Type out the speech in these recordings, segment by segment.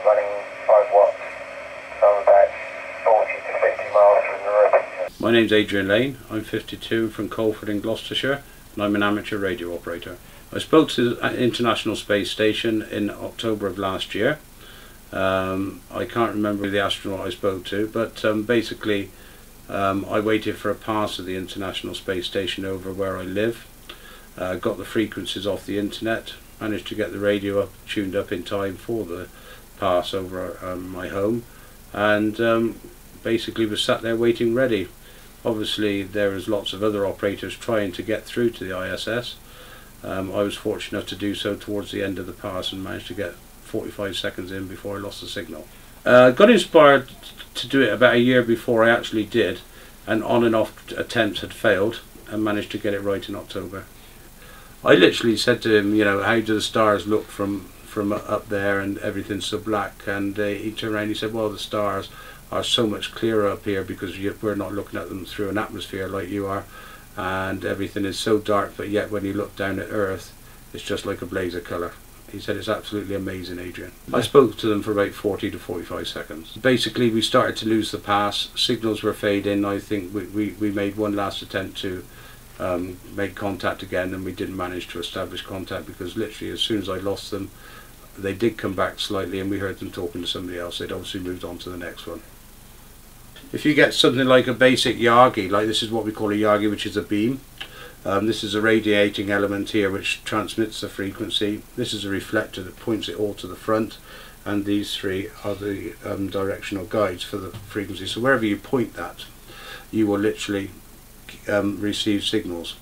uh, running 5 watts, so I'm about 40 to 50 miles from the road. My name's Adrian Lane. I'm 52 from Coleford in Gloucestershire and I'm an amateur radio operator. I spoke to the International Space Station in October of last year. Um, I can't remember the astronaut I spoke to, but um, basically um, I waited for a pass of the International Space Station over where I live, uh, got the frequencies off the internet, managed to get the radio up, tuned up in time for the pass over um, my home, and um, basically was sat there waiting ready. Obviously there was lots of other operators trying to get through to the ISS. Um, I was fortunate enough to do so towards the end of the pass and managed to get 45 seconds in before I lost the signal. Uh, got inspired to do it about a year before I actually did and on and off attempts had failed and managed to get it right in October. I literally said to him, you know, how do the stars look from from up there and everything's so black and uh, he turned around and he said, well the stars are so much clearer up here because you, we're not looking at them through an atmosphere like you are and everything is so dark but yet when you look down at Earth it's just like a blaze of colour. He said it's absolutely amazing Adrian. I spoke to them for about 40 to 45 seconds. Basically we started to lose the pass, signals were fading, I think we, we, we made one last attempt to um, make contact again and we didn't manage to establish contact because literally as soon as I lost them they did come back slightly and we heard them talking to somebody else. They'd obviously moved on to the next one. If you get something like a basic Yagi, like this is what we call a Yagi, which is a beam. Um, this is a radiating element here which transmits the frequency. This is a reflector that points it all to the front and these three are the um, directional guides for the frequency. So wherever you point that, you will literally um, receive signals.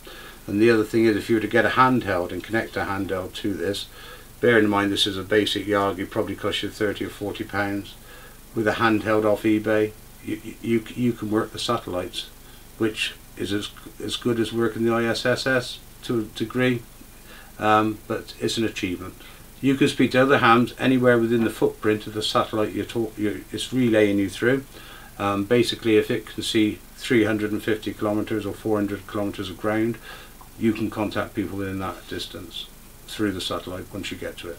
And the other thing is if you were to get a handheld and connect a handheld to this, bear in mind this is a basic Yagi, probably cost you 30 or 40 pounds. With a handheld off eBay, you, you, you can work the satellites, which is as, as good as working the ISSS to a degree, um, but it's an achievement. You can speak to other hams anywhere within the footprint of the satellite you're, talk, you're it's relaying you through. Um, basically, if it can see 350 kilometers or 400 kilometers of ground, you can contact people within that distance through the satellite once you get to it.